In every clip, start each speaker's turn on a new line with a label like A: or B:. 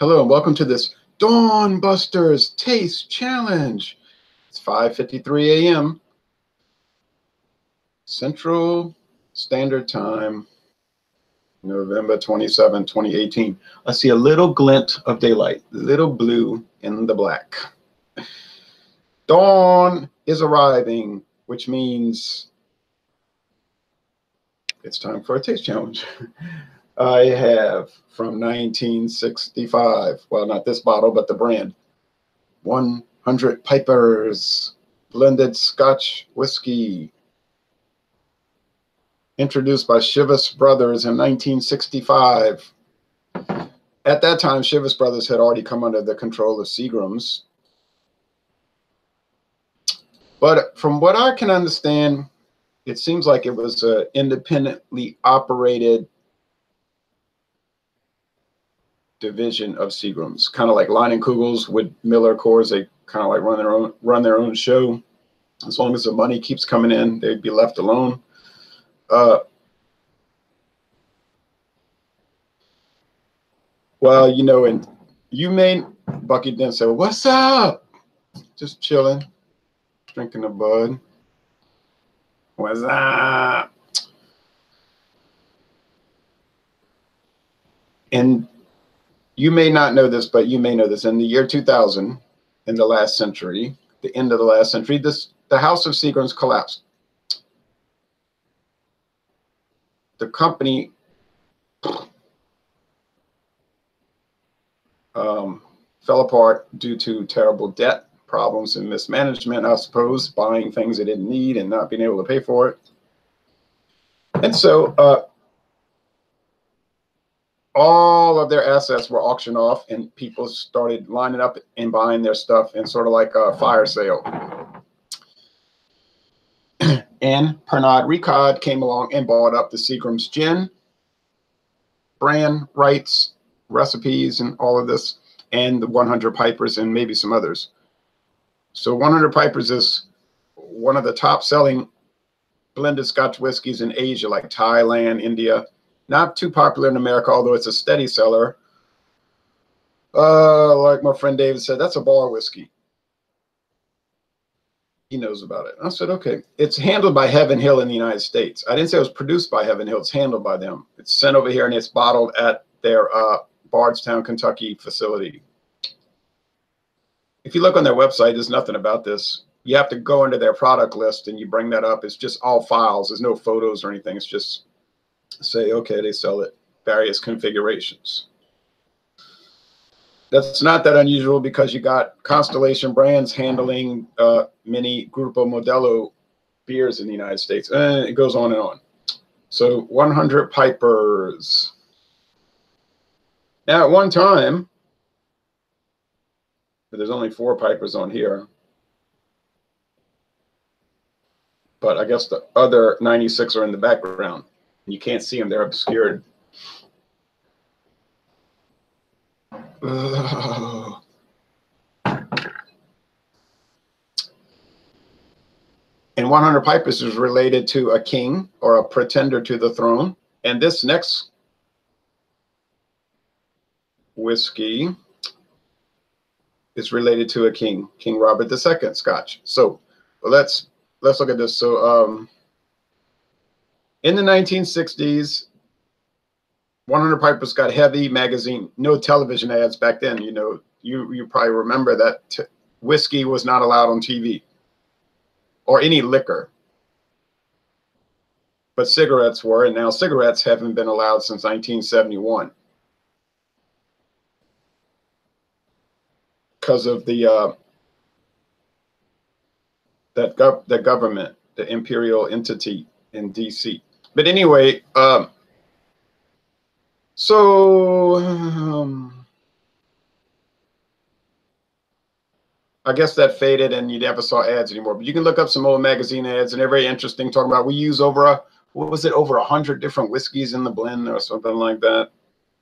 A: Hello and welcome to this Dawn Busters Taste Challenge. It's 5:53 a.m. Central Standard Time, November 27, 2018. I see a little glint of daylight, little blue in the black. Dawn is arriving, which means it's time for a taste challenge. I have from 1965. Well, not this bottle, but the brand. 100 Pipers blended Scotch whiskey. Introduced by Chivas Brothers in 1965. At that time, Chivas Brothers had already come under the control of Seagram's. But from what I can understand, it seems like it was an independently operated division of Seagram's, kind of like Leinenkugel's with Miller Coors. They kind of like run their own run their own show. As long as the money keeps coming in, they'd be left alone. Uh, well, you know, and you may Bucky then say, "What's up?" Just chilling, drinking a bud. What's up? And you may not know this, but you may know this. In the year 2000, in the last century, the end of the last century, this the House of Seagram's collapsed. The company um, fell apart due to terrible debt problems and mismanagement, I suppose, buying things they didn't need and not being able to pay for it. And so uh, all of their assets were auctioned off and people started lining up and buying their stuff in sort of like a fire sale. and Pernod Ricard came along and bought up the Seagram's gin, brand rights, recipes, and all of this, and the 100 Pipers and maybe some others. So 100 Pipers is one of the top selling blended Scotch whiskeys in Asia, like Thailand, India, not too popular in America, although it's a steady seller. Uh, like my friend David said, that's a bar whiskey. He knows about it. I said, okay. It's handled by Heaven Hill in the United States. I didn't say it was produced by Heaven Hill. It's handled by them. It's sent over here and it's bottled at their uh, Bardstown, Kentucky facility. If you look on their website, there's nothing about this. You have to go into their product list and you bring that up. It's just all files. There's no photos or anything. It's just say, okay, they sell it various configurations. That's not that unusual because you got Constellation Brands handling uh, many Grupo Modelo beers in the United States. And it goes on and on. So 100 Pipers. Now, at one time, but there's only four Pipers on here. But I guess the other 96 are in the background. You can't see them, they're obscured. And 100 Pipers is related to a king or a pretender to the throne. And this next whiskey is related to a king, King Robert II Scotch. So let's let's look at this. So um, in the 1960s, 100 Pipers got heavy magazine, no television ads back then. You know, you you probably remember that whiskey was not allowed on TV or any liquor. But cigarettes were, and now cigarettes haven't been allowed since 1971. Because of the uh, that gov the government, the imperial entity in DC. But anyway, um, so um, I guess that faded and you never saw ads anymore. But you can look up some old magazine ads and they're very interesting talking about we use over a what was it, over a hundred different whiskeys in the blend or something like that.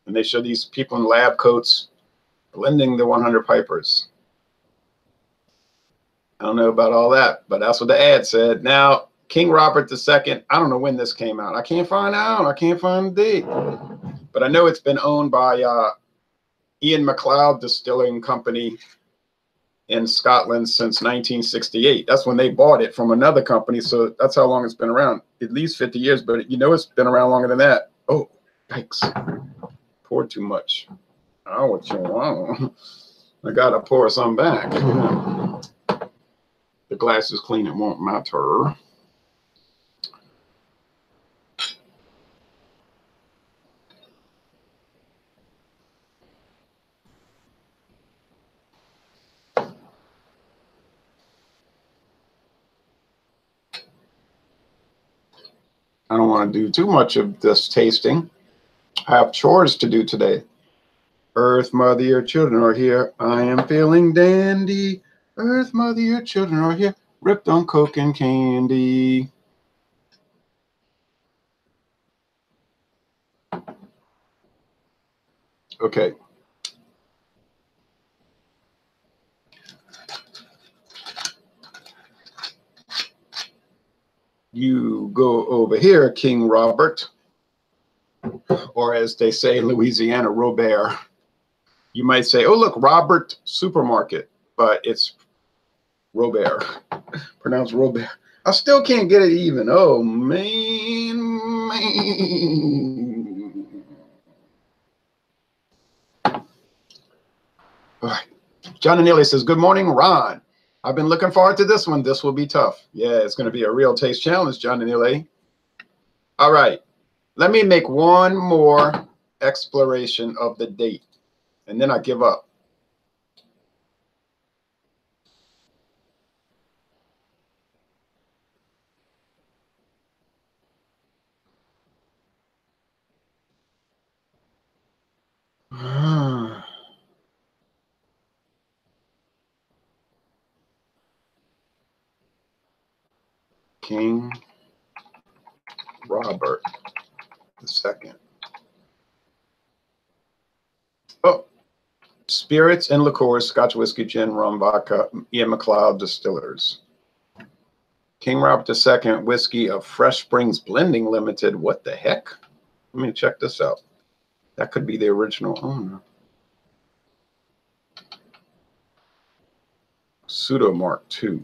A: And they show these people in lab coats blending the 100 pipers. I don't know about all that, but that's what the ad said. Now, King Robert II, I don't know when this came out. I can't find out. I can't find the date. But I know it's been owned by uh, Ian McLeod Distilling Company in Scotland since 1968. That's when they bought it from another company. So that's how long it's been around. At least 50 years, but you know it's been around longer than that. Oh, yikes. Pour too much. Oh, what you want? I gotta pour some back. the glass is clean, it won't matter. I don't want to do too much of this tasting. I have chores to do today. Earth, mother, your children are here. I am feeling dandy. Earth, mother, your children are here. Ripped on coke and candy. Okay. You go over here, King Robert, or as they say Louisiana, Robert you might say, oh, look, Robert Supermarket, but it's Robert, pronounced Robert. I still can't get it even. Oh, man, man. All right. John Anili says, good morning, Ron. I've been looking forward to this one. This will be tough. Yeah, it's going to be a real taste challenge, John and Anili. All right. Let me make one more exploration of the date and then I give up. Ah. King Robert II. Oh, Spirits and liqueurs, Scotch whiskey, gin, rum, vodka, Ian McLeod distillers. King Robert II whiskey of Fresh Springs Blending Limited. What the heck? Let me check this out. That could be the original owner. Pseudo Mark II.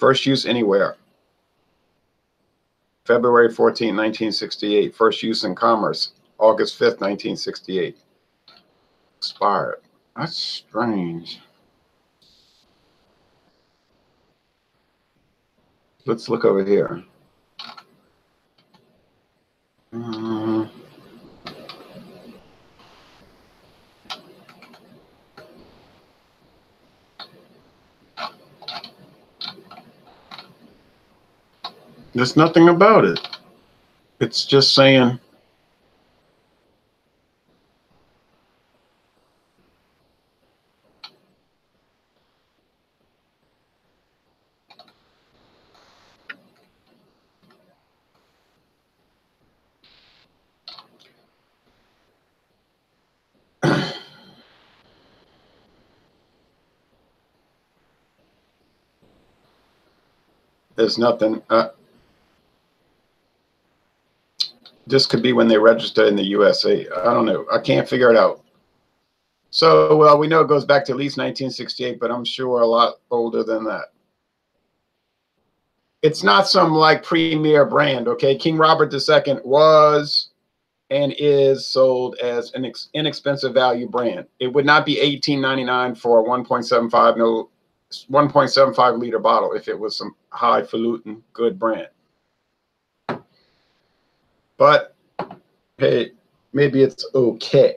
A: First use anywhere. February 14, 1968. First use in commerce. August 5th, 1968. Expired. That's strange. Let's look over here. There's nothing about it. It's just saying There's nothing. Uh, this could be when they register in the USA. I don't know. I can't figure it out. So, well, we know it goes back to at least 1968, but I'm sure a lot older than that. It's not some like premier brand, okay? King Robert II was and is sold as an inexpensive value brand. It would not be 18.99 for a 1.75 no 1.75 liter bottle if it was some highfalutin good brand. But hey, maybe it's okay.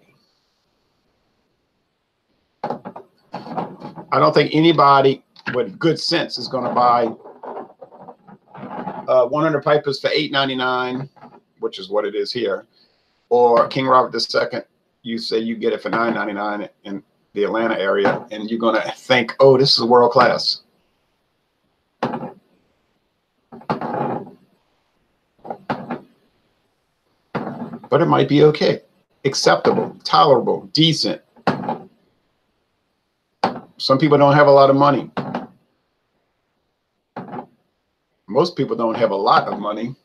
A: I don't think anybody with good sense is going to buy uh, 100 pipers for 8.99, which is what it is here, or King Robert II. You say you get it for 9.99 in the Atlanta area, and you're going to think, oh, this is world class. But it might be okay, acceptable, tolerable, decent. Some people don't have a lot of money. Most people don't have a lot of money.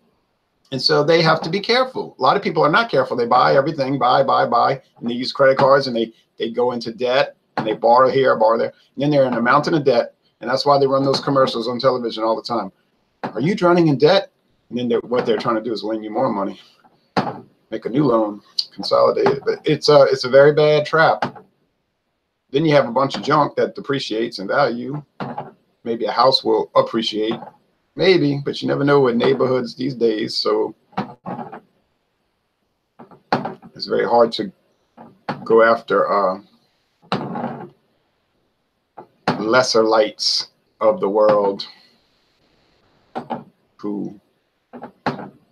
A: And so they have to be careful. A lot of people are not careful. They buy everything, buy, buy, buy, and they use credit cards and they they go into debt and they borrow here, borrow there. And then they're in a mountain of debt. And that's why they run those commercials on television all the time. Are you drowning in debt? And then they're, what they're trying to do is lend you more money, make a new loan, consolidate it. But it's a it's a very bad trap. Then you have a bunch of junk that depreciates in value. Maybe a house will appreciate, maybe, but you never know with neighborhoods these days. So it's very hard to go after uh, lesser lights of the world who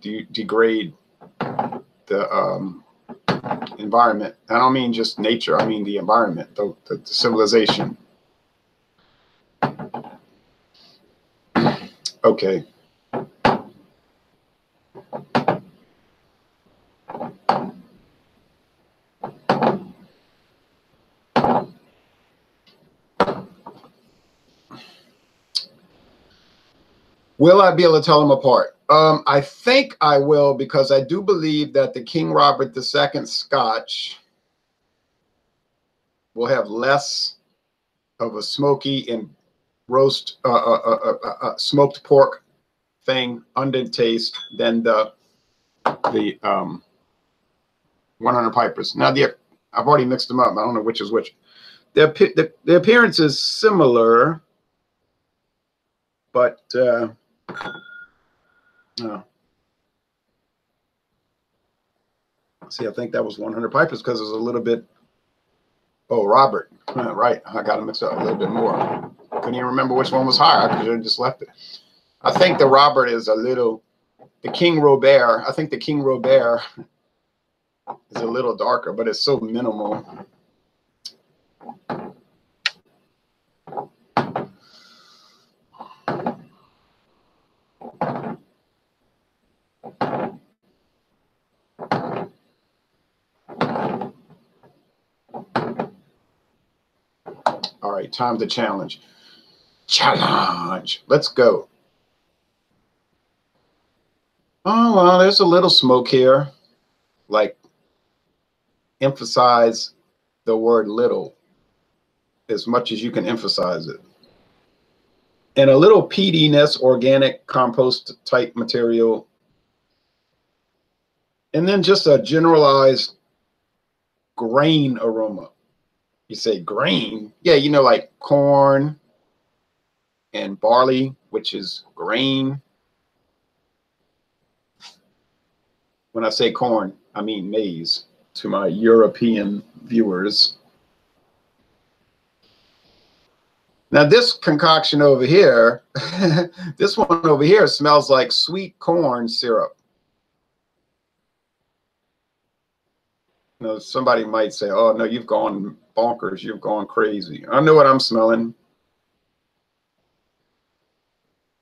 A: de- degrade the um, environment. I don't mean just nature, I mean the environment, the, the, the civilization. Okay. Will I be able to tell them apart? Um, I think I will because I do believe that the King Robert II Scotch will have less of a smoky and roast, uh, uh, uh, uh, uh smoked pork thing under taste than the the um, 100 Pipers. Now, the I've already mixed them up. I don't know which is which. The, the, the appearance is similar, but uh, no. See, I think that was 100 Pipers because it was a little bit. Oh, Robert. Right. I got to mix up a little bit more. Couldn't even remember which one was higher. I could have just left it. I think the Robert is a little. The King Robert. I think the King Robert is a little darker, but it's so minimal. Right, time to challenge. Challenge. Let's go. Oh, well, there's a little smoke here. Like, emphasize the word little as much as you can emphasize it. And a little peatiness, organic compost type material. And then just a generalized grain aroma you say grain, yeah, you know, like corn and barley, which is grain. When I say corn, I mean maize to my European viewers. Now this concoction over here, this one over here smells like sweet corn syrup. You know, somebody might say, oh no, you've gone bonkers. You've gone crazy. I know what I'm smelling.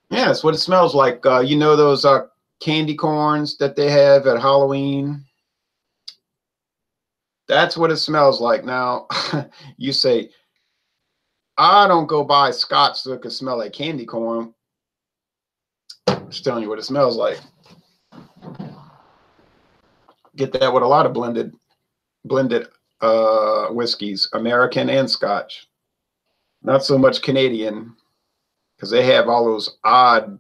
A: Yeah, it's what it smells like. Uh, you know those uh, candy corns that they have at Halloween? That's what it smells like. Now, you say, I don't go buy scotch so it can smell like candy corn. Just telling you what it smells like. Get that with a lot of blended blended uh, whiskeys, American and Scotch. Not so much Canadian, because they have all those odd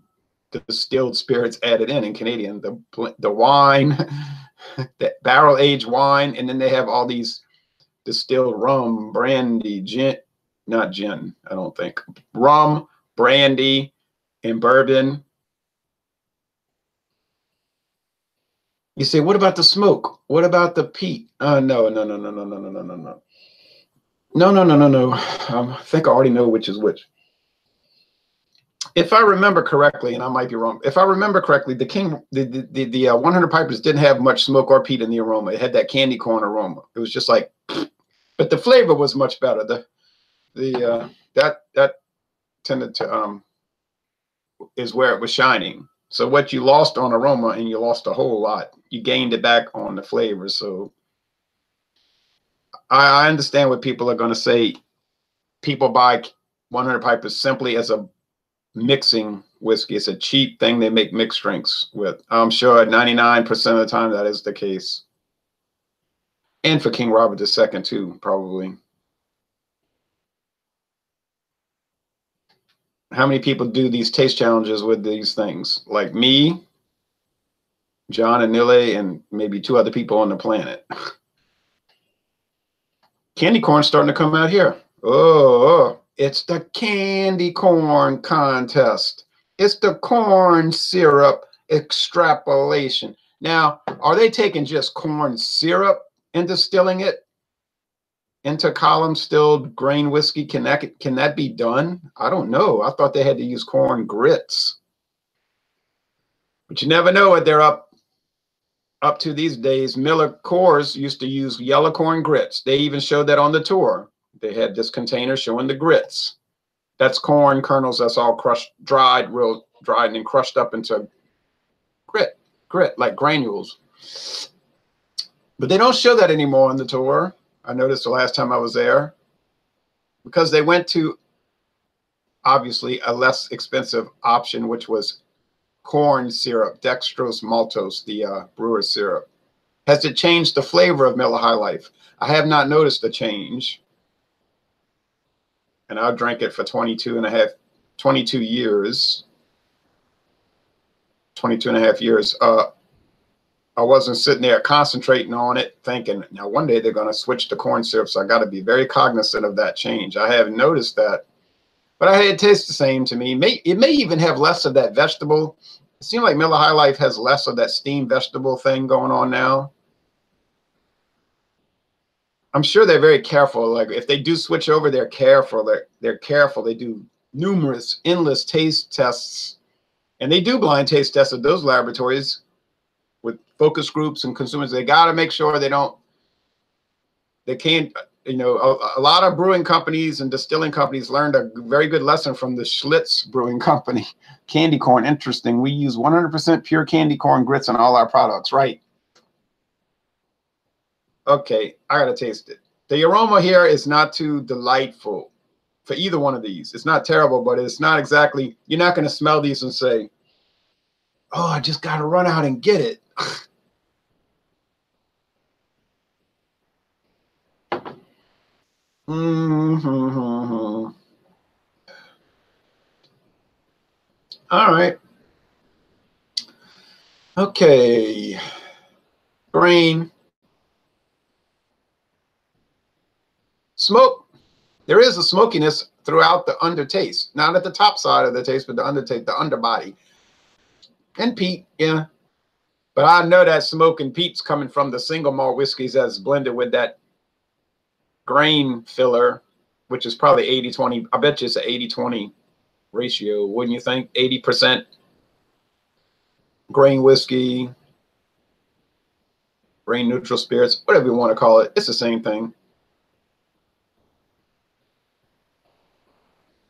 A: distilled spirits added in in Canadian. The the wine, the barrel aged wine, and then they have all these distilled rum, brandy, gin, not gin, I don't think. Rum, brandy, and bourbon You say, what about the smoke? What about the peat? Uh, no, no, no, no, no, no, no, no, no, no. No, no, no, no, no. Um, I think I already know which is which. If I remember correctly, and I might be wrong, if I remember correctly, the King, the the the, the uh, 100 Pipers didn't have much smoke or peat in the aroma. It had that candy corn aroma. It was just like, but the flavor was much better. The the uh, that that tended to um is where it was shining. So what you lost on aroma and you lost a whole lot, you gained it back on the flavor. So I, I understand what people are going to say. People buy 100 Pipers simply as a mixing whiskey. It's a cheap thing they make mixed drinks with. I'm sure 99% of the time that is the case. And for King Robert II, too, probably. How many people do these taste challenges with these things? Like me, John and Nile, and maybe two other people on the planet. Candy corn starting to come out here. Oh, it's the candy corn contest. It's the corn syrup extrapolation. Now, are they taking just corn syrup and distilling it into column stilled grain whiskey? Can that can that be done? I don't know. I thought they had to use corn grits. But you never know what they're up up to these days. Miller Coors used to use yellow corn grits. They even showed that on the tour. They had this container showing the grits. That's corn kernels that's all crushed, dried, real dried and then crushed up into grit, grit, like granules. But they don't show that anymore on the tour. I noticed the last time I was there because they went to obviously a less expensive option, which was corn syrup, dextrose maltose, the uh, brewer syrup. Has it changed the flavor of Miller High Life? I have not noticed a change and I drank it for 22 and a half, 22 years, 22 and a half years. Uh, I wasn't sitting there concentrating on it, thinking, now one day they're going to switch to corn syrup. So I got to be very cognizant of that change. I have noticed that, but I, it tastes the same to me. It may, it may even have less of that vegetable. It seems like Miller High Life has less of that steamed vegetable thing going on now. I'm sure they're very careful. Like if they do switch over, they're careful. They're they're careful. They do numerous, endless taste tests, and they do blind taste tests at those laboratories with focus groups and consumers. They got to make sure they don't. They can't. You know, a, a, lot of brewing companies and distilling companies learned a very good lesson from the Schlitz Brewing Company. Candy corn, interesting. We use 100% pure candy corn grits in all our products, right? Okay, I gotta taste it. The aroma here is not too delightful for either one of these. It's not terrible, but it's not exactly, you're not gonna smell these and say, oh, I just gotta run out and get it. mm-hmm. All right. Okay. Brain. Smoke, there is a smokiness throughout the undertaste, not at the top side of the taste, but the undertaste, the underbody. And peat, yeah. But I know that smoke and peat's coming from the single malt whiskeys that's blended with that grain filler, which is probably 80 20. I bet you it's an 80 20 ratio, wouldn't you think? 80% grain whiskey, grain neutral spirits, whatever you want to call it. It's the same thing.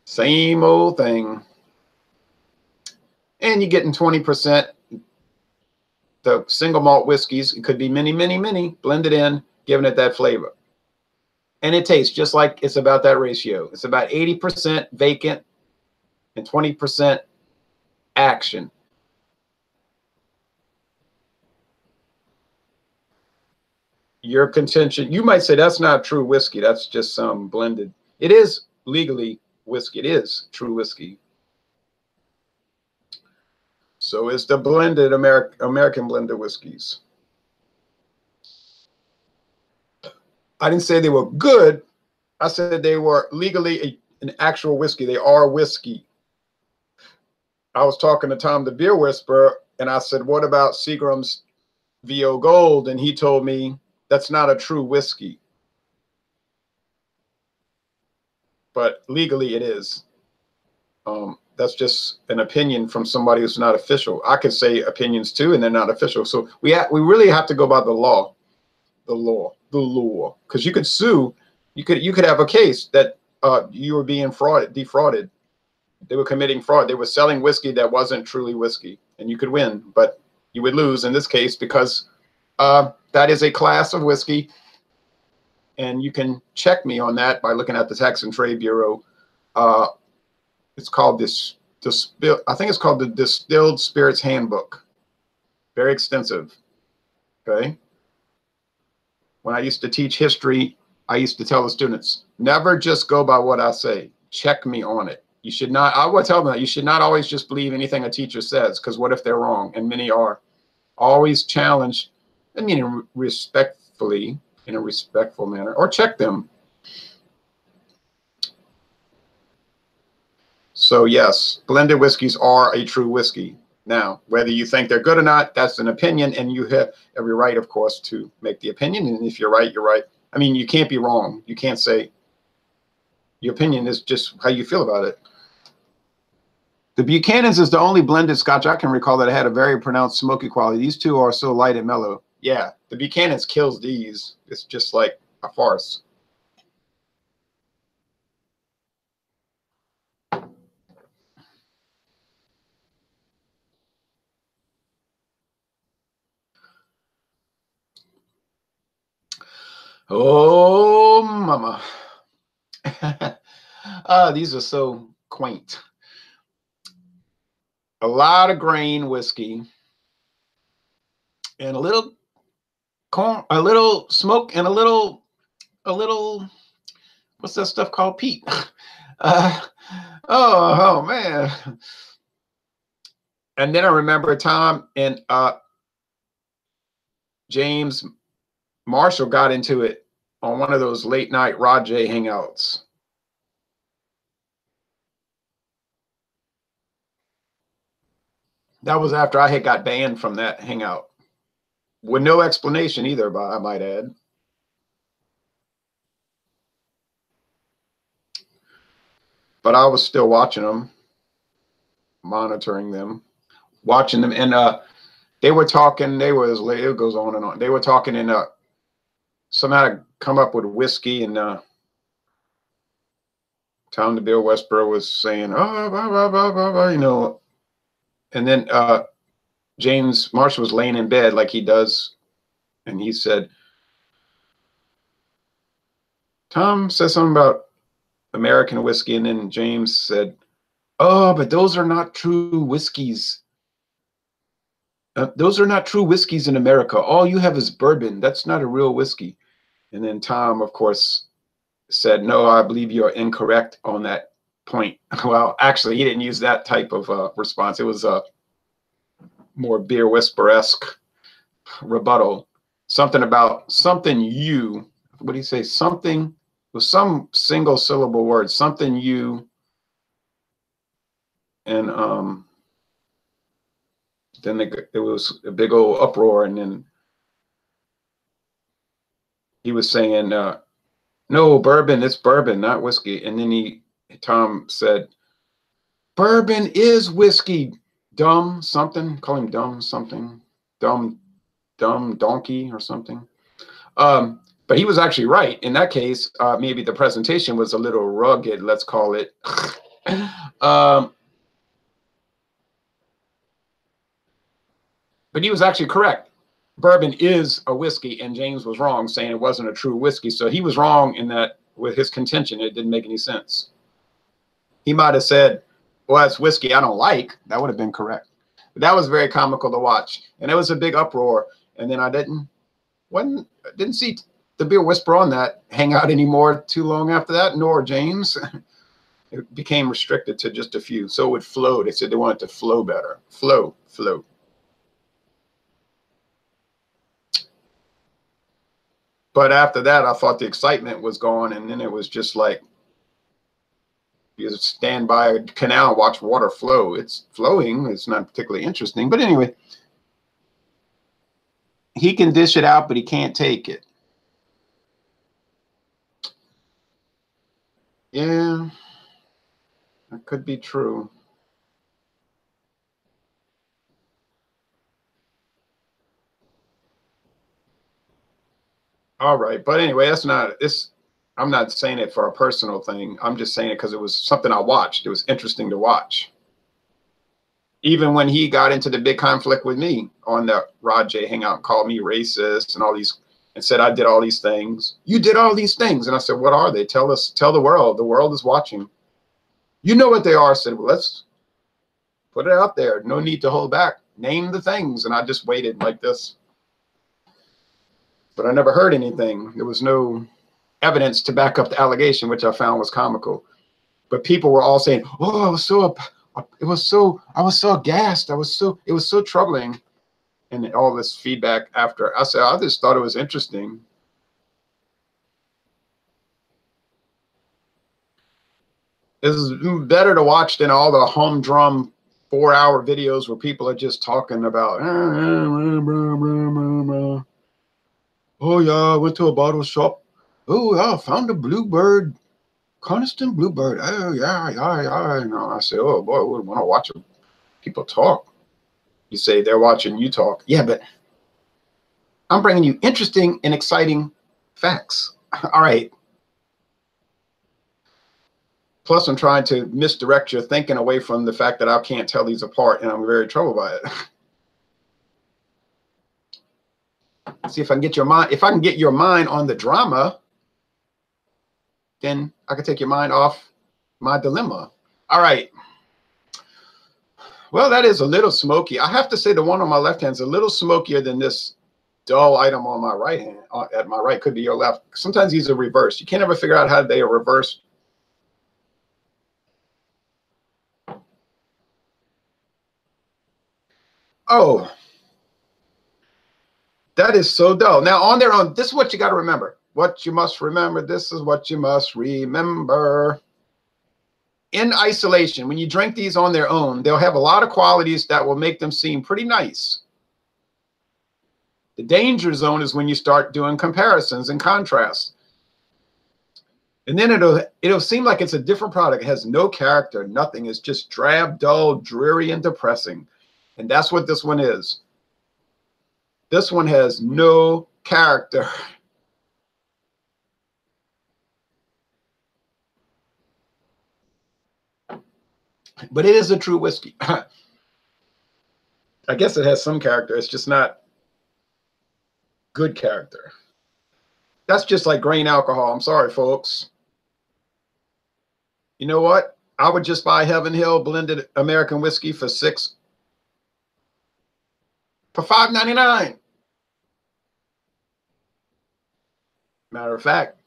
A: Same old thing. And you're getting 20%. The single malt whiskeys, it could be many, many, many, blended in, giving it that flavor. And it tastes just like it's about that ratio. It's about 80% vacant and 20% action. Your contention, you might say that's not true whiskey. That's just some blended. It is legally whiskey. It is true whiskey. So it's the blended Ameri American blended whiskeys. I didn't say they were good. I said they were legally a, an actual whiskey. They are whiskey. I was talking to Tom the Beer Whisperer, and I said, what about Seagram's VO Gold? And he told me that's not a true whiskey. but legally it is. Um, that's just an opinion from somebody who's not official. I could say opinions too, and they're not official. So we we really have to go by the law, the law, the law, because you could sue. You could you could have a case that uh, you were being fraud defrauded. They were committing fraud. They were selling whiskey that wasn't truly whiskey, and you could win, but you would lose in this case because uh, that is a class of whiskey and you can check me on that by looking at the Tax and Trade Bureau. Uh, it's called this I think it's called the Distilled Spirits Handbook. Very extensive. Okay. When I used to teach history, I used to tell the students, never just go by what I say. Check me on it. You should not, I would tell them that you should not always just believe anything a teacher says, because what if they're wrong? And many are. Always challenge, I mean, respectfully, in a respectful manner, or check them. So yes, blended whiskeys are a true whiskey. Now, whether you think they're good or not, that's an opinion, and you have every right, of course, to make the opinion. And if you're right, you're right. I mean, you can't be wrong. You can't say your opinion is just how you feel about it. The Buchanan's is the only blended scotch I can recall that had a very pronounced smoky quality. These two are so light and mellow. Yeah, the Buchanan's kills these. It's just like a farce. Oh, mama. uh, these are so quaint. A lot of grain whiskey and a little corn, a little smoke and a little, a little, what's that stuff called? Peat. Uh, oh, oh man. And then I remember Tom and uh, James Marshall got into it on one of those late night Rod J hangouts. That was after I had got banned from that hangout with no explanation either, but I might add. But I was still watching them, monitoring them, watching them, and uh, they were talking. They was it goes on and on. They were talking in uh, somehow come up with whiskey and uh, Tom the Beer Whisperer was saying, oh, blah, blah, blah, blah, blah, you know, and then uh, James Marshall was laying in bed like he does, and he said, Tom said something about American whiskey, and then James said, Oh, but those are not true whiskeys. Uh, those are not true whiskeys in America. All you have is bourbon. That's not a real whiskey. And then Tom, of course, said, No, I believe you're incorrect on that point. Well, actually, he didn't use that type of uh, response. It was a more beer whisper esque rebuttal. Something about something you, what do you say? Something with some single syllable word, something you, and um, then it was a big old uproar, and then he was saying, uh, "No, bourbon. It's bourbon, not whiskey." And then he, Tom said, "Bourbon is whiskey. Dumb something. Call him dumb something. Dumb, dumb donkey or something." Um, but he was actually right. In that case, uh, maybe the presentation was a little rugged. Let's call it. um, but he was actually correct bourbon is a whiskey, and James was wrong saying it wasn't a true whiskey. So he was wrong in that with his contention, it didn't make any sense. He might have said, Well, it's whiskey I don't like. That would have been correct. But that was very comical to watch. And it was a big uproar. And then I didn't wasn't didn't see the beer whisper on that hang out anymore too long after that, nor James. it became restricted to just a few. So it would flow. They said they wanted to flow better. Flow, flow. But after that, I thought the excitement was gone, and then it was just like you stand by a canal, watch water flow. It's flowing. It's not particularly interesting, but anyway, he can dish it out, but he can't take it. Yeah, that could be true. All right, but anyway, that's not this. I'm not saying it for a personal thing. I'm just saying it because it was something I watched. It was interesting to watch. Even when he got into the big conflict with me on the Rod J Hangout, called me racist and all these, and said I did all these things. You did all these things, and I said, "What are they? Tell us. Tell the world. The world is watching. You know what they are." I said, "Well, let's Put it out there. No need to hold back. Name the things. And I just waited like this. But I never heard anything. There was no evidence to back up the allegation, which I found was comical. But people were all saying, "Oh, I was so, it was so, I was so aghast. I was so, it was so troubling." And all this feedback after, I said, I just thought it was interesting. Is better to watch than all the humdrum four hour videos where people are just talking about ah, ah, oh yeah i went to a bottle shop. Oh yeah i found a bluebird coniston bluebird. Oh yeah yeah yeah and i say oh boy i would want to watch people talk. You say they're watching you talk. Yeah but i'm bringing you interesting and exciting facts. All right. Plus, I'm trying to misdirect your thinking away from the fact that I can't tell these apart, and I'm very troubled by it. See if I can get your mind. If I can get your mind on the drama, then I can take your mind off my dilemma. All right. Well, that is a little smoky. I have to say the one on my left hand is a little smokier than this dull item on my right hand. At my right could be your left. Sometimes these are reversed. You can't ever figure out how they are reversed Oh, that is so dull. Now, on their own, this is what you got to remember. What you must remember, this is what you must remember. In isolation, when you drink these on their own, they'll have a lot of qualities that will make them seem pretty nice. The danger zone is when you start doing comparisons and contrasts. And then it'll it'll seem like it's a different product. It has no character, nothing. It's just drab, dull, dreary, and depressing. And that's what this one is. This one has no character. But it is a true whiskey. I guess it has some character. It's just not good character. That's just like grain alcohol. I'm sorry, folks. You know what? I would just buy Heaven Hill blended American whiskey for six for five ninety nine. Matter of fact,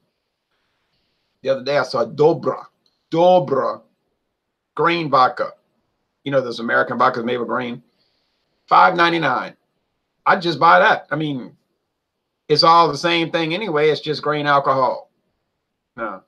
A: the other day I saw Dobra, Dobra grain vodka. You know, those American vodkas made with grain. Five ninety nine. I'd just buy that. I mean, it's all the same thing anyway. It's just grain alcohol. No.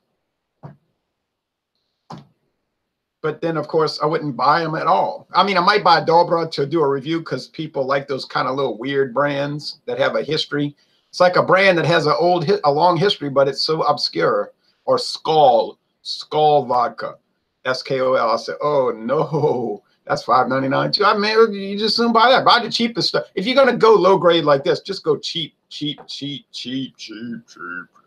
A: But then of course I wouldn't buy them at all. I mean, I might buy Dobra to do a review because people like those kind of little weird brands that have a history. It's like a brand that has an old, a long history, but it's so obscure. Or Skol, Skol vodka, S K O L. I said, oh no, that's five ninety nine too. I mean, you just soon buy that. Buy the cheapest stuff. If you're gonna go low grade like this, just go cheap, cheap, cheap, cheap, cheap, cheap, cheap.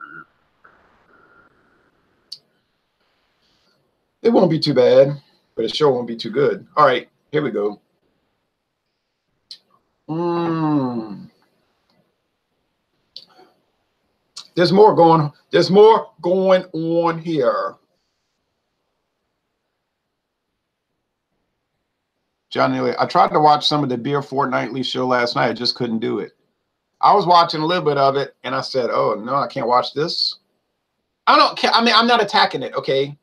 A: It won't be too bad, but it sure won't be too good. All right, here we go. Mm. There's more going. There's more going on here. Johnny, I tried to watch some of the Beer Fortnightly show last night. I just couldn't do it. I was watching a little bit of it, and I said, "Oh no, I can't watch this." I don't care. I mean, I'm not attacking it. Okay,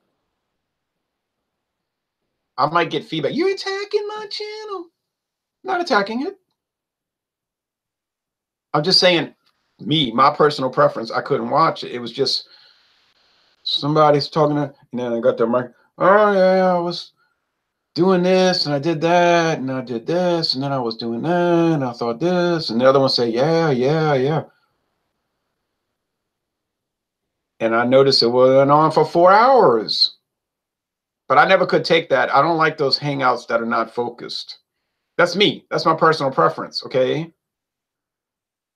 A: I might get feedback. You're attacking my channel. Not attacking it. I'm just saying, me, my personal preference, I couldn't watch it. It was just somebody's talking to, and then I got their mic. Oh, yeah, I was doing this and I did that and I did this and then I was doing that and I thought this and the other one say, yeah, yeah, yeah. And I noticed it went on for four hours. But I never could take that. I don't like those hangouts that are not focused. That's me. That's my personal preference. Okay.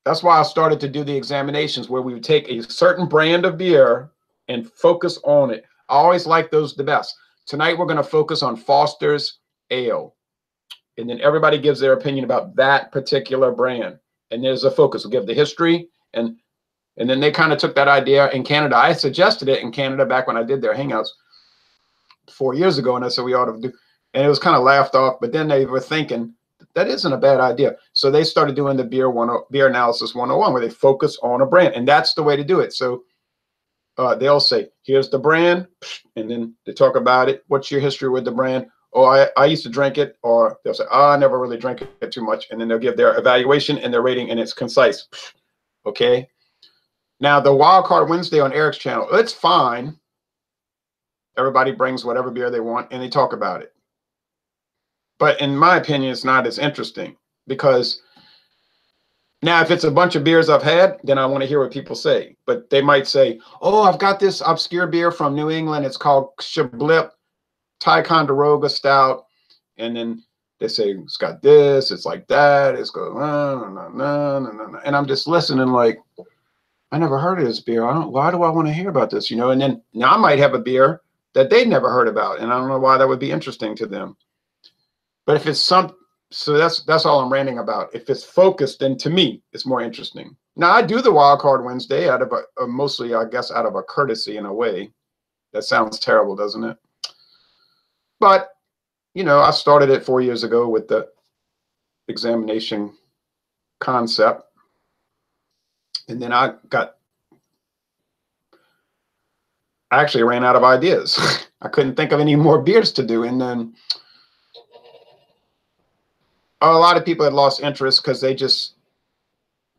A: That's why I started to do the examinations where we would take a certain brand of beer and focus on it. I always like those the best. Tonight we're going to focus on Foster's Ale. And then everybody gives their opinion about that particular brand. And there's a focus. We'll give the history and and then they kind of took that idea in Canada. I suggested it in Canada back when I did their hangouts four years ago, and I said we ought to do. and it was kind of laughed off. But then they were thinking that isn't a bad idea. So they started doing the beer one beer analysis 101 where they focus on a brand, and that's the way to do it. So uh, they'll say, "Here's the brand," and then they talk about it. What's your history with the brand? Oh, I, I used to drink it, or they'll say, "Oh, I never really drank it too much," and then they'll give their evaluation and their rating, and it's concise. Okay. Now the Wild Card Wednesday on Eric's channel, it's fine. Everybody brings whatever beer they want, and they talk about it. But in my opinion, it's not as interesting because now if it's a bunch of beers I've had, then I want to hear what people say. But they might say, "Oh, I've got this obscure beer from New England. It's called Shablip Ticonderoga Stout," and then they say it's got this, it's like that, it's going on, nah, uh, nah, nah, and I'm just listening like. I never heard of this beer. I don't. Why do I want to hear about this? You know, and then now I might have a beer that they'd never heard about, and I don't know why that would be interesting to them. But if it's some, so that's that's all I'm ranting about. If it's focused, then to me, it's more interesting. Now I do the wild card Wednesday out of a, mostly, I guess, out of a courtesy in a way. That sounds terrible, doesn't it? But you know, I started it four years ago with the examination concept, and then I got. I actually ran out of ideas. I couldn't think of any more beers to do, and then a lot of people had lost interest because they just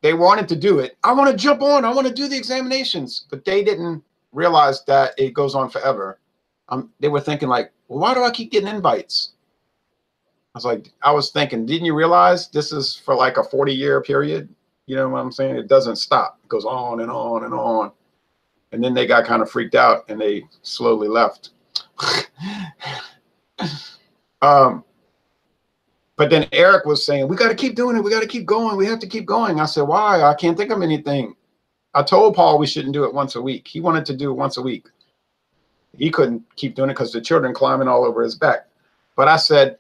A: they wanted to do it. I want to jump on. I want to do the examinations, but they didn't realize that it goes on forever. Um, they were thinking like, well, why do I keep getting invites? I was like, I was thinking, didn't you realize this is for like a 40 year period? You know what I'm saying? It doesn't stop. It goes on and on and on. And then they got kind of freaked out and they slowly left. um, but then Eric was saying, we got to keep doing it. We got to keep going. We have to keep going. I said, why? I can't think of anything. I told Paul we shouldn't do it once a week. He wanted to do it once a week. He couldn't keep doing it because the children climbing all over his back. But I said,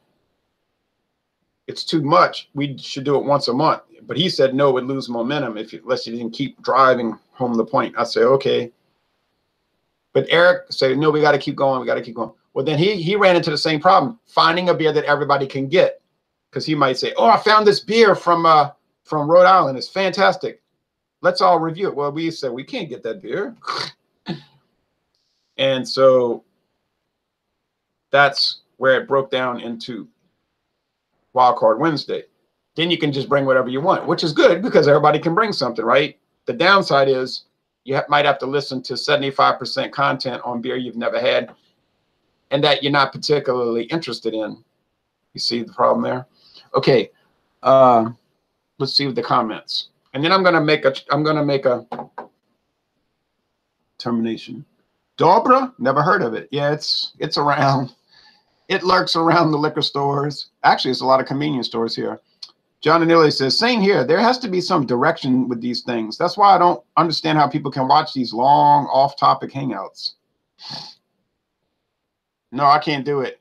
A: it's too much. We should do it once a month. But he said, no, would lose momentum if you, unless you didn't keep driving home the point. I said, okay. But Eric said, no, we got to keep going. We got to keep going. Well, then he he ran into the same problem, finding a beer that everybody can get because he might say, "Oh, I found this beer from uh, from Rhode Island. It's fantastic. Let's all review it." Well, we said we can't get that beer, and so that's where it broke down into Wild Card Wednesday. Then you can just bring whatever you want, which is good because everybody can bring something, right? The downside is you might have to listen to 75% content on beer you've never had and that you're not particularly interested in. You see the problem there? Okay, uh, let's see the comments, and then I'm gonna make a I'm gonna make a termination. Dobra, never heard of it. Yeah, it's it's around. It lurks around the liquor stores. Actually, it's a lot of convenience stores here. John Anilli says, same here. There has to be some direction with these things. That's why I don't understand how people can watch these long off-topic hangouts. No, I can't do it.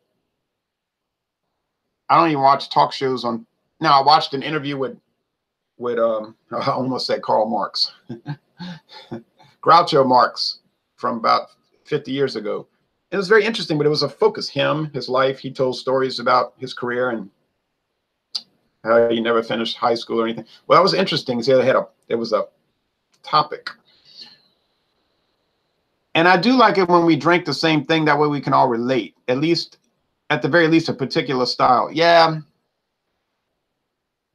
A: I don't even watch talk shows on. Now I watched an interview with with um I almost said Karl Marx, Groucho Marx from about 50 years ago. It was very interesting, but it was a focus. Him, his life. He told stories about his career and how he never finished high school or anything. Well, that was interesting. See, they had a it was a topic. And I do like it when we drink the same thing. That way we can all relate. At least at the very least a particular style. Yeah.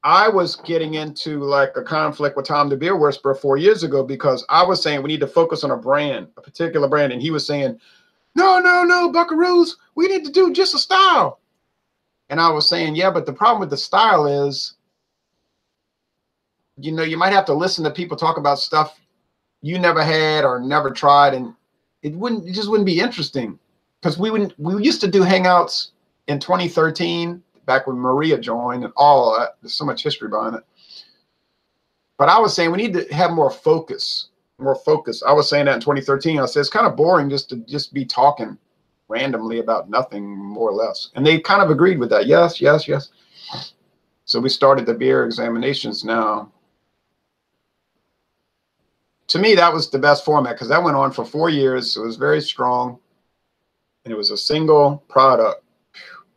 A: I was getting into like a conflict with Tom the Beer Whisperer four years ago because I was saying we need to focus on a brand, a particular brand, and he was saying, "No, no, no, Buckaroos, we need to do just a style." And I was saying, "Yeah, but the problem with the style is, you know, you might have to listen to people talk about stuff you never had or never tried, and it wouldn't, it just wouldn't be interesting." because we wouldn't, we used to do hangouts in 2013 back when Maria joined and all that. There's so much history behind it. But I was saying we need to have more focus, more focus. I was saying that in 2013. I said it's kind of boring just to just be talking randomly about nothing, more or less. And they kind of agreed with that. Yes, yes, yes. So we started the beer examinations now. To me, that was the best format because that went on for four years. It was very strong and it was a single product.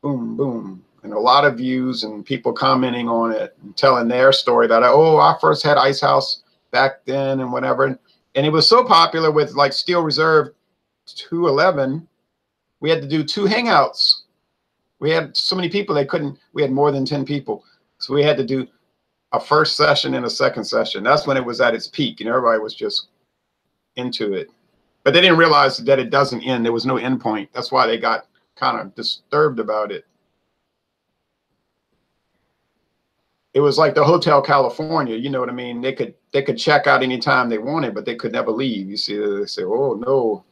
A: boom, boom, and a lot of views and people commenting on it and telling their story that oh, I first had Ice House back then and whatever, and it was so popular with like Steel Reserve 211, we had to do two hangouts. We had so many people they couldn't. We had more than ten people, so we had to do a first session and a second session. That's when it was at its peak, and everybody was just into it. But they didn't realize that it doesn't end. There was no end point. That's why they got kind of disturbed about it. It was like the Hotel California, you know what I mean? They could they could check out anytime they wanted, but they could never leave. You see, they say, "Oh no."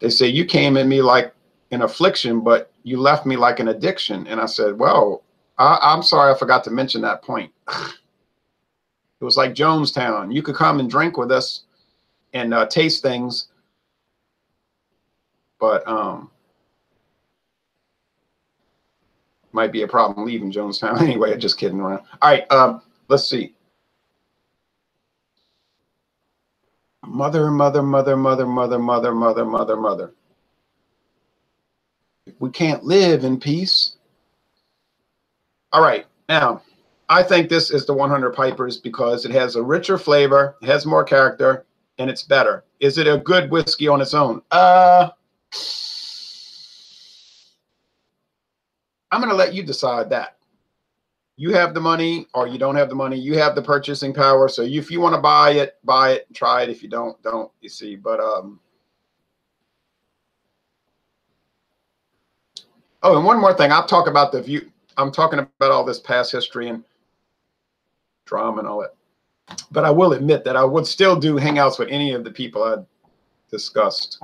A: They say you came at me like an affliction, but you left me like an addiction. And I said, "Well, I, am sorry, I forgot to mention that point." it was like Jonestown. You could come and drink with us and uh, taste things, but um, might be a problem leaving Jonestown anyway. Just kidding around. All right, um, let's see. Mother, mother, mother, mother, mother, mother, mother, mother, mother. We can't live in peace. All right, now I think this is the 100 Pipers because it has a richer flavor, it has more character, and it's better. Is it a good whiskey on its own? Uh, I'm going to let you decide that. You have the money or you don't have the money. You have the purchasing power. So if you want to buy it, buy it, try it. If you don't, don't, you see. But, um, oh, and one more thing. I'll talk about the view. I'm talking about all this past history and drama and all that but I will admit that I would still do hangouts with any of the people I discussed.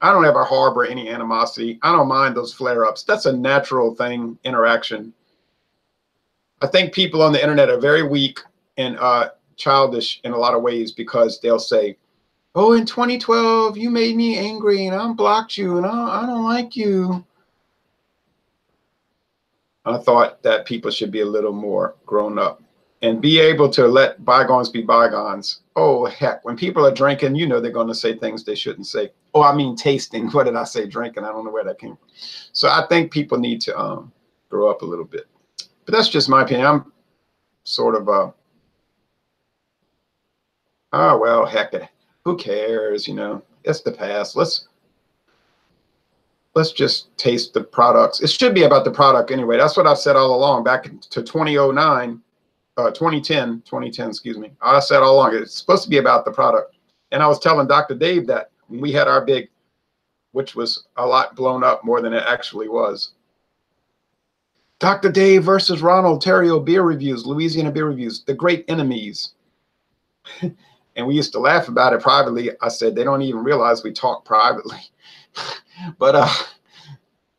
A: I don't ever harbor any animosity. I don't mind those flare ups. That's a natural thing, interaction. I think people on the internet are very weak and uh, childish in a lot of ways because they'll say, Oh, in 2012, you made me angry and I blocked you and I, I don't like you. I thought that people should be a little more grown up and be able to let bygones be bygones. Oh, heck, when people are drinking, you know they're going to say things they shouldn't say. Oh, I mean tasting. What did I say? Drinking. I don't know where that came from. So I think people need to um, grow up a little bit. But that's just my opinion. I'm sort of, a, oh, well, heck, who cares? You know, it's the past. Let's, let's just taste the products. It should be about the product anyway. That's what I've said all along. Back to 2009, uh, 2010, 2010, excuse me. I said all along, it's supposed to be about the product. And I was telling Dr. Dave that when we had our big, which was a lot blown up more than it actually was. Dr. Dave versus Ronald Theriot beer reviews, Louisiana beer reviews, the great enemies. and we used to laugh about it privately. I said, they don't even realize we talk privately. but uh,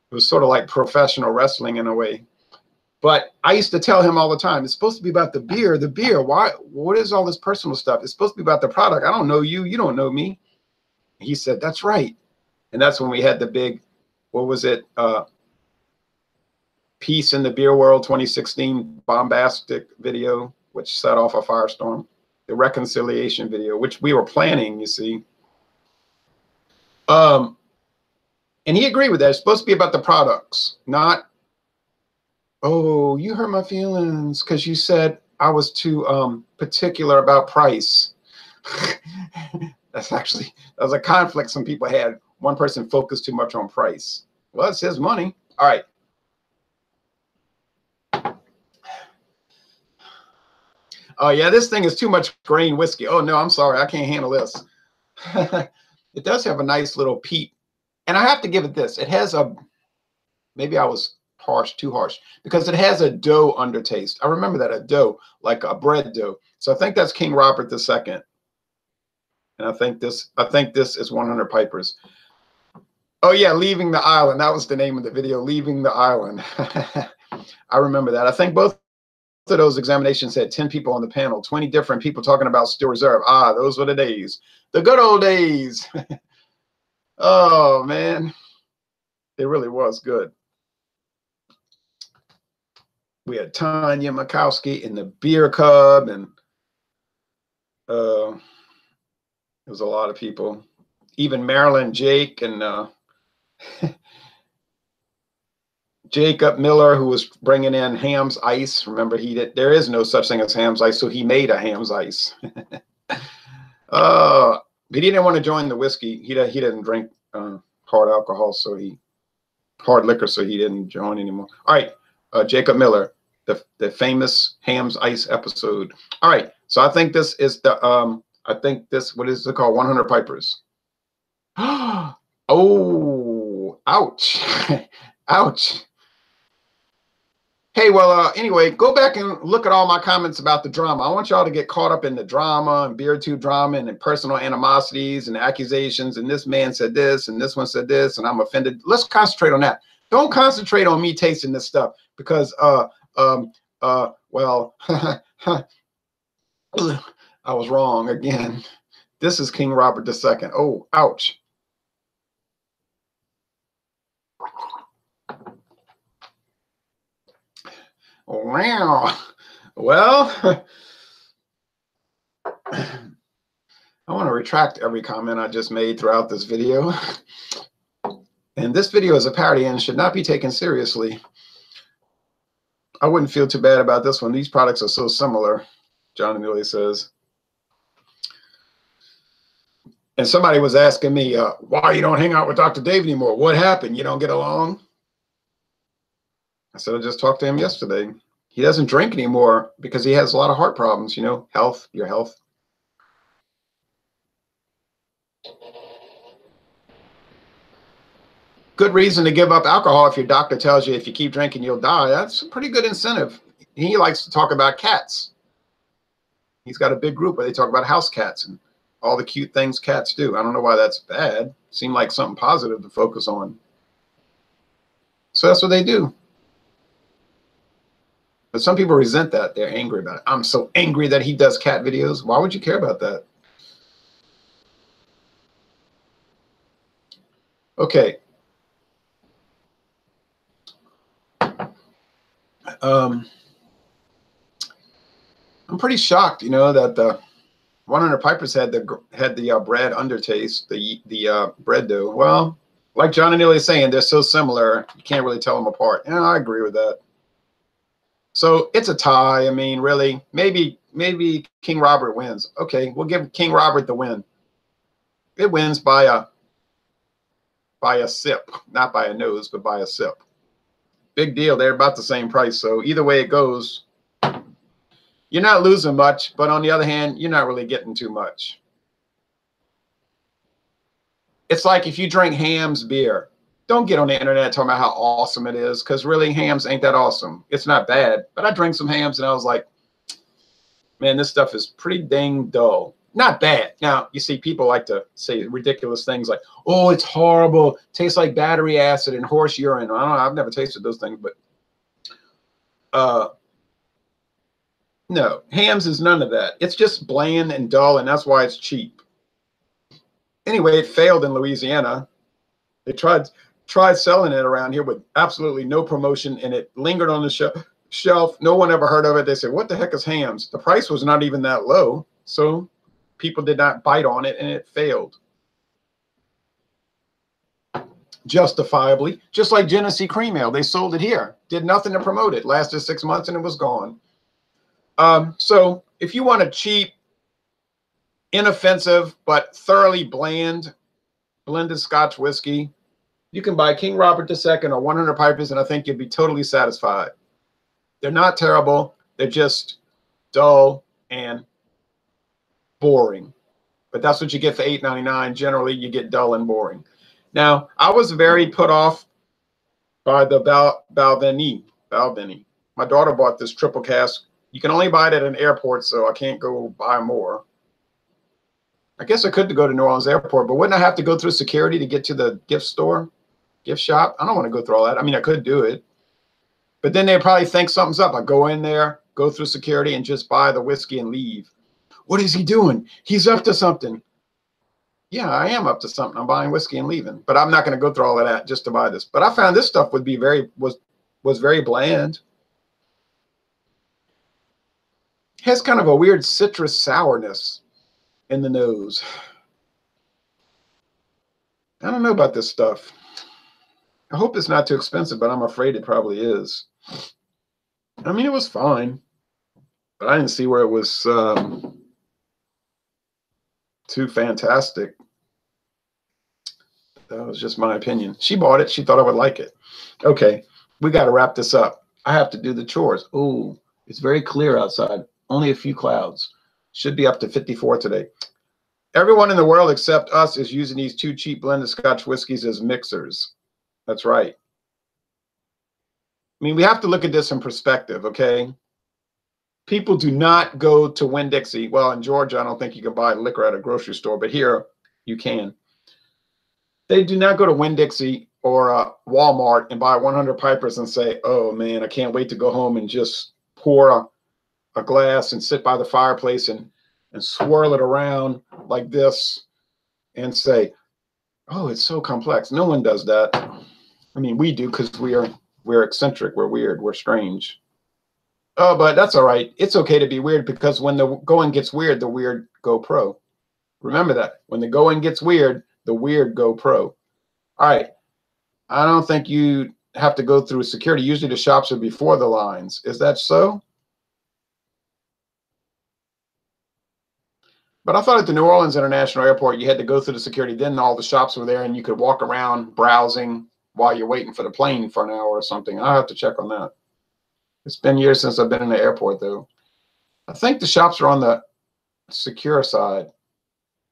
A: it was sort of like professional wrestling in a way. But I used to tell him all the time, it's supposed to be about the beer, the beer. Why? What is all this personal stuff? It's supposed to be about the product. I don't know you. You don't know me. He said, that's right. And that's when we had the big, what was it? Uh, Peace in the Beer World 2016 bombastic video, which set off a firestorm. The reconciliation video, which we were planning, you see. Um, and he agreed with that. It's supposed to be about the products, not oh, you hurt my feelings because you said I was too um, particular about price. That's actually that was a conflict some people had. One person focused too much on price. Well, it's his money. All right. Oh yeah, this thing is too much grain whiskey. Oh no, I'm sorry, I can't handle this. it does have a nice little peat, and I have to give it this. It has a maybe I was harsh, too harsh, because it has a dough undertaste. I remember that a dough, like a bread dough. So I think that's King Robert II. And I think this, I think this is 100 Pipers. Oh yeah, Leaving the Island. That was the name of the video, Leaving the Island. I remember that. I think both of those examinations had 10 people on the panel, 20 different people talking about Steel Reserve. Ah, those were the days. The good old days. oh man. It really was good we had Tanya Makowski in the Beer Cub, and uh, there was a lot of people. Even Marilyn Jake and uh, Jacob Miller, who was bringing in Hamm's Ice. Remember, he did. There is no such thing as Hamm's Ice, so he made a Hamm's Ice. uh, he didn't want to join the whiskey. He he didn't drink uh, hard alcohol, so he hard liquor, so he didn't join anymore. All right, uh, Jacob Miller, the the famous Hamm's Ice episode. All right, so I think this is the um. I think this what is it called? 100 Pipers. oh, ouch, ouch. Hey, well, uh, anyway, go back and look at all my comments about the drama. I want y'all to get caught up in the drama and beer tube drama and personal animosities and accusations. And this man said this and this one said this, and I'm offended. Let's concentrate on that. Don't concentrate on me tasting this stuff because, uh, um, uh, well, I was wrong again. This is King Robert II. Oh, ouch. Wow. Well, I want to retract every comment I just made throughout this video. And this video is a parody and should not be taken seriously. I wouldn't feel too bad about this one. These products are so similar, John Neely says. And somebody was asking me, uh, why you don't hang out with Dr. Dave anymore? What happened? You don't get along? I said I just talked to him yesterday. He doesn't drink anymore because he has a lot of heart problems, you know, health, your health. Good reason to give up alcohol if your doctor tells you if you keep drinking, you'll die. That's a pretty good incentive. He likes to talk about cats. He's got a big group where they talk about house cats and all the cute things cats do. I don't know why that's bad. Seemed like something positive to focus on. So that's what they do. But some people resent that. They're angry about it. I'm so angry that he does cat videos. Why would you care about that? Okay. Um, I'm pretty shocked, you know, that the 100 Pipers had the had the uh, bread undertaste, the the uh, bread dough. Well, like John and Neely is saying, they're so similar, you can't really tell them apart. Yeah, I agree with that. So it's a tie. I mean, really, maybe maybe King Robert wins. Okay, we'll give King Robert the win. It wins by a by a sip, not by a nose, but by a sip. Big deal. They're about the same price. So either way it goes, you're not losing much, but on the other hand, you're not really getting too much. It's like if you drink Hamm's beer don't get on the internet talking about how awesome it is because really Hamm's ain't that awesome. It's not bad, but I drank some Hamm's and I was like, man, this stuff is pretty dang dull. Not bad. Now, you see, people like to say ridiculous things like, oh, it's horrible. Tastes like battery acid and horse urine. I don't know. I've never tasted those things, but uh, no, Hamm's is none of that. It's just bland and dull, and that's why it's cheap. Anyway, it failed in Louisiana. They tried tried selling it around here with absolutely no promotion and it lingered on the sh shelf. No one ever heard of it. They said, what the heck is Hamm's The price was not even that low. So people did not bite on it and it failed. Justifiably, just like Genesee Cream Ale, they sold it here, did nothing to promote it, lasted six months and it was gone. Um, so if you want a cheap, inoffensive, but thoroughly bland blended Scotch whiskey, you can buy King Robert II or 100 Pipers, and I think you'd be totally satisfied. They're not terrible. They're just dull and boring. But that's what you get for $8.99. Generally, you get dull and boring. Now, I was very put off by the Bal Balvenie. Balvenie. My daughter bought this triple cask. You can only buy it at an airport, so I can't go buy more. I guess I could go to New Orleans Airport, but wouldn't I have to go through security to get to the gift store? Gift shop. I don't want to go through all that. I mean, I could do it, but then they probably think something's up. I go in there, go through security, and just buy the whiskey and leave. What is he doing? He's up to something. Yeah, I am up to something. I'm buying whiskey and leaving, but I'm not going to go through all of that just to buy this. But I found this stuff would be very was was very bland. Has kind of a weird citrus sourness in the nose. I don't know about this stuff. I hope it's not too expensive, but I'm afraid it probably is. I mean, it was fine, but I didn't see where it was um, too fantastic. That was just my opinion. She bought it. She thought I would like it. Okay, we got to wrap this up. I have to do the chores. Oh, it's very clear outside. Only a few clouds. Should be up to 54 today. Everyone in the world except us is using these two cheap blended Scotch whiskeys as mixers. That's right. I mean, we have to look at this in perspective, okay? People do not go to Winn Dixie. Well, in Georgia, I don't think you can buy liquor at a grocery store, but here you can. They do not go to Winn Dixie or uh, Walmart and buy 100 pipers and say, "Oh man, I can't wait to go home and just pour a, a glass and sit by the fireplace and and swirl it around like this and say, "Oh, it's so complex." No one does that. I mean, we do because we are we're eccentric, we're weird, we're strange. Oh, but that's all right. It's okay to be weird because when the going gets weird, the weird go pro. Remember that. When the going gets weird, the weird go pro. All right. I don't think you have to go through security. Usually the shops are before the lines. Is that so? But I thought at the New Orleans International Airport, you had to go through the security. Then all the shops were there and you could walk around browsing while you're waiting for the plane for an hour or something. i have to check on that. It's been years since I've been in the airport, though. I think the shops are on the secure side.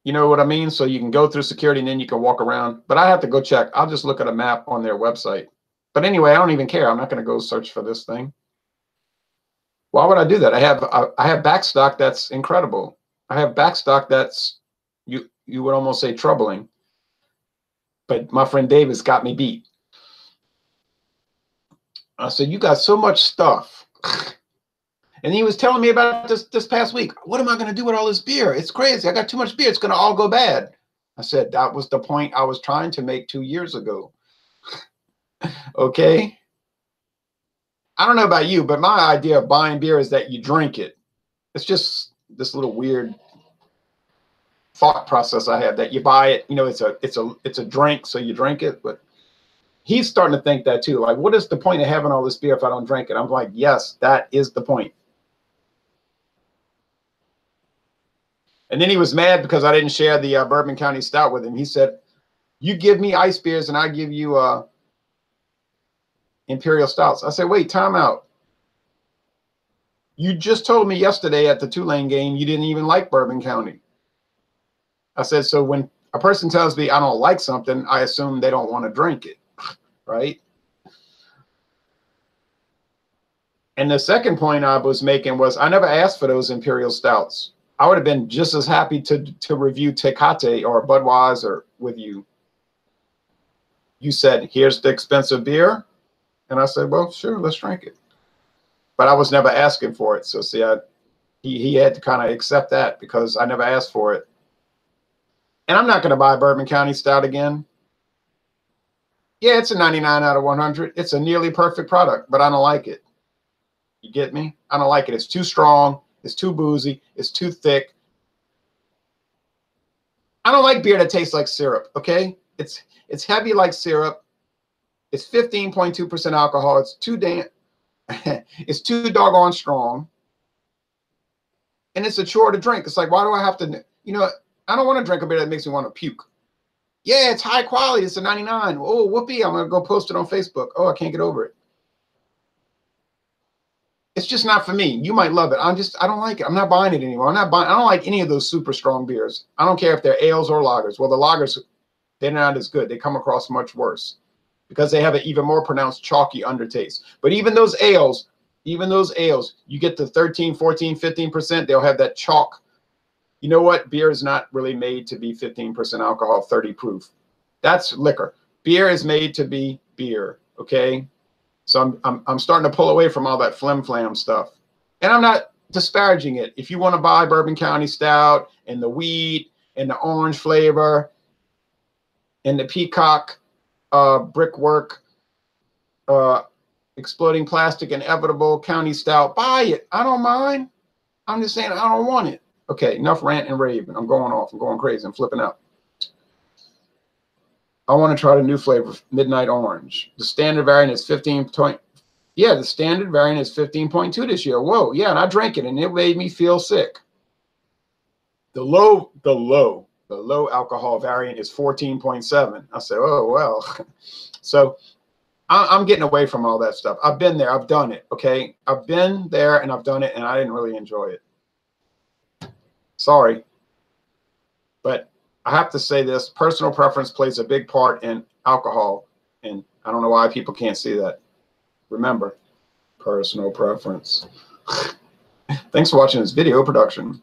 A: You know what I mean? So you can go through security and then you can walk around. But I have to go check. I'll just look at a map on their website. But anyway, I don't even care. I'm not going to go search for this thing. Why would I do that? I have I, have backstock that's incredible. I have backstock that's you you would almost say troubling. But my friend Davis got me beat. I said, "You got so much stuff." And he was telling me about this this past week. What am I going to do with all this beer? It's crazy. I got too much beer. It's going to all go bad. I said, that was the point I was trying to make two years ago. okay. I don't know about you, but my idea of buying beer is that you drink it. It's just this little weird thought process I have that you buy it, you know, it's a it's a it's a drink, so you drink it. But he's starting to think that too. Like, what is the point of having all this beer if I don't drink it? I'm like, yes, that is the point. And then he was mad because I didn't share the uh, Bourbon County Stout with him. He said, "You give me ice beers, and I give you uh, Imperial Stouts." I said, "Wait, time out. You just told me yesterday at the Tulane game you didn't even like Bourbon County." I said, "So when a person tells me I don't like something, I assume they don't want to drink it, right?" And the second point I was making was I never asked for those Imperial Stouts. I would have been just as happy to to review Tecate or Budweiser with you. You said, "Here's the expensive beer," and I said, "Well, sure, let's drink it." But I was never asking for it, so see, I he he had to kind of accept that because I never asked for it. And I'm not going to buy Bourbon County Stout again. Yeah, it's a 99 out of 100. It's a nearly perfect product, but I don't like it. You get me? I don't like it. It's too strong. It's too boozy. It's too thick. I don't like beer that tastes like syrup. Okay, it's it's heavy like syrup. It's 15.2% alcohol. It's too damn. it's too doggone strong. And it's a chore to drink. It's like, why do I have to? You know, I don't want to drink a beer that makes me want to puke. Yeah, it's high quality. It's a 99. Oh, whoopee. I'm going to go post it on Facebook. Oh, I can't get over it it's just not for me. You might love it. I'm just I don't like it. I'm not buying it anymore. I'm not buying. I don't like any of those super strong beers. I don't care if they're ales or lagers. Well, the lagers they're not as good. They come across much worse because they have an even more pronounced chalky undertaste. But even those ales, even those ales, you get the 13, 14, 15%, they'll have that chalk. You know what? Beer is not really made to be 15% alcohol, 30 proof. That's liquor. Beer is made to be beer, okay? So I'm, I'm, I'm starting to pull away from all that flim flam stuff. And I'm not disparaging it. If you want to buy Bourbon County Stout and the wheat and the orange flavor and the peacock uh, brickwork, uh, exploding plastic, inevitable county stout, buy it. I don't mind. I'm just saying I don't want it. Okay, enough rant and rave. I'm going off. I'm going crazy. I'm flipping out. I want to try the new flavor, Midnight Orange. The standard variant is 15 point. Yeah, the standard variant is 15.2 this year. Whoa, yeah, and I drank it and it made me feel sick. The low, the low, the low alcohol variant is 14.7. I said, oh well. so I, am getting away from all that stuff. I've been there, I've done it. Okay. I've been there and I've done it and I didn't really enjoy it. Sorry. But I have to say this personal preference plays a big part in alcohol. And I don't know why people can't see that. Remember, personal preference. Thanks for watching this video production.